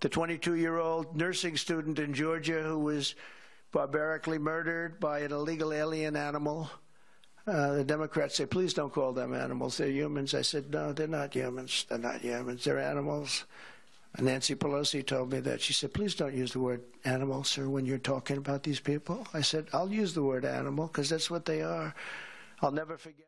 the 22 year old nursing student in Georgia who was barbarically murdered by an illegal alien animal. Uh, the Democrats say, please don't call them animals. They're humans. I said, no, they're not humans. They're not humans. They're animals. And Nancy Pelosi told me that. She said, please don't use the word animal, sir, when you're talking about these people. I said, I'll use the word animal because that's what they are. I'll never forget.